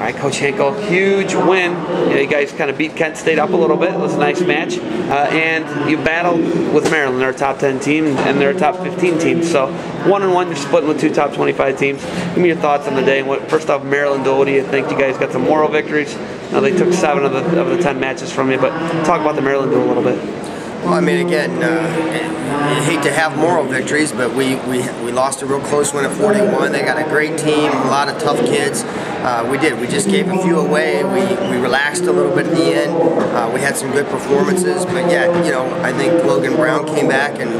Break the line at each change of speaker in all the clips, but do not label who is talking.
Right, Coach Hinkel, huge win. You, know, you guys kind of beat Kent State up a little bit. It was a nice match. Uh, and you battled with Maryland, they're top 10 team, and they're a top 15 team. So one and one, you're splitting with two top 25 teams. Give me your thoughts on the day. What, first off, Maryland, what do you think? You guys got some moral victories. Now they took seven of the, of the 10 matches from you, but talk about the Maryland a little bit.
Well, I mean, again, uh, hate to have moral victories, but we, we, we lost a real close one at 41. They got a great team, a lot of tough kids. Uh, we did. We just gave a few away. We, we relaxed a little bit at the end. Uh, we had some good performances, but yeah, you know, I think Logan Brown came back and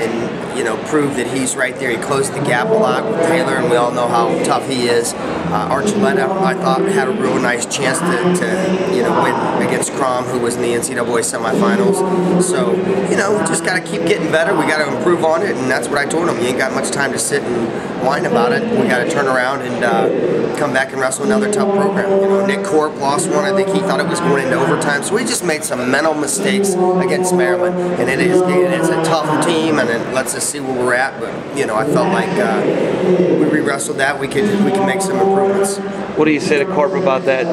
and you know prove that he's right there. He closed the gap a lot with Taylor, and we all know how tough he is. Uh, Archuleta, I thought, had a real nice chance to, to you know win against Crom, who was in the NCAA semifinals. So you know, just got to keep getting better. We got to improve on it, and that's what I told him. You ain't got much time to sit and whine about it. We got to turn around and uh, come back and wrestle another tough program. You know, Nick Corp lost one. I think he thought it was going into overtime. So we just made some mental mistakes against Maryland, and it is it's a tough team, and it lets us see where we're at. But you know, I felt like uh, we re-wrestled that. We could we can make some improvements.
What do you say to Corp about that?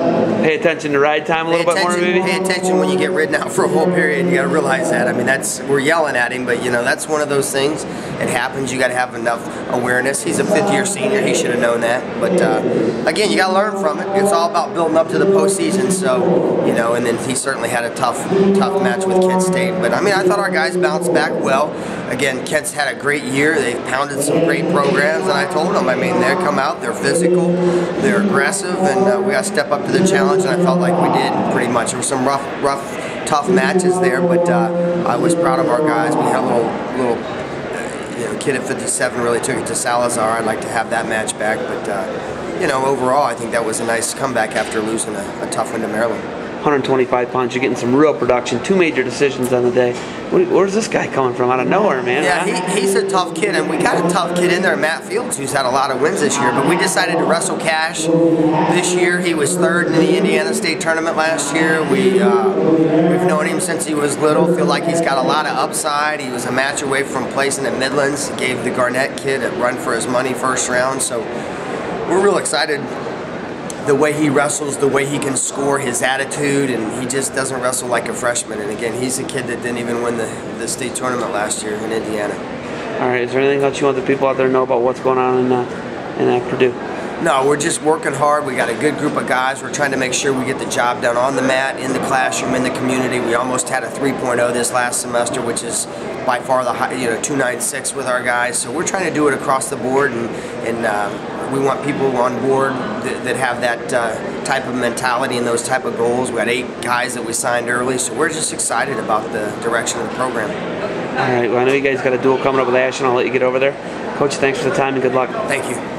Pay attention to ride time a little bit more, maybe.
Pay attention when you get ridden out for a whole period. You got to realize that. I mean, that's we're yelling at him, but you know that's one of those things. It happens. You got to have enough awareness. He's a fifth-year senior. He should have known that. But uh, again, you got to learn from it. It's all about building up to the postseason. So you know, and then he certainly had a tough, tough match with Kent State. But I mean, I thought our guys bounced back well. Again, Kent's had a great year. They've pounded some great programs, and I told them, I mean, they come out, they're physical, they're aggressive, and uh, we got to step up to the challenge. And I felt like we did pretty much. There were some rough, rough, tough matches there, but uh, I was proud of our guys. We had a little, little you know, kid at 57 really took it to Salazar. I'd like to have that match back, but uh, you know, overall, I think that was a nice comeback after losing a, a tough one to Maryland.
125 pounds. You're getting some real production. Two major decisions on the day. Where's this guy coming from? Out of nowhere, man.
Yeah, he, he's a tough kid, and we got a tough kid in there, Matt Fields, who's had a lot of wins this year. But we decided to wrestle Cash this year. He was third in the Indiana State tournament last year. We uh, we've known him since he was little. Feel like he's got a lot of upside. He was a match away from placing at Midlands. Gave the Garnett kid a run for his money first round. So we're real excited the way he wrestles, the way he can score, his attitude, and he just doesn't wrestle like a freshman. And again, he's a kid that didn't even win the, the state tournament last year in Indiana.
All right, is there anything else you want the people out there to know about what's going on in, uh, in uh, Purdue?
No, we're just working hard. We got a good group of guys. We're trying to make sure we get the job done on the mat, in the classroom, in the community. We almost had a 3.0 this last semester, which is by far the high, you know 296 with our guys. So we're trying to do it across the board, and and uh, we want people on board that, that have that uh, type of mentality and those type of goals. We had eight guys that we signed early, so we're just excited about the direction of the program.
All right. Well, I know you guys got a duel coming up with Ashland. I'll let you get over there. Coach, thanks for the time and good luck.
Thank you.